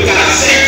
ficará sempre.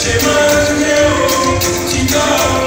Simone, Simone,